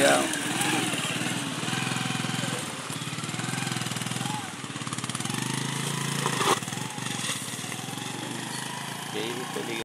yeah.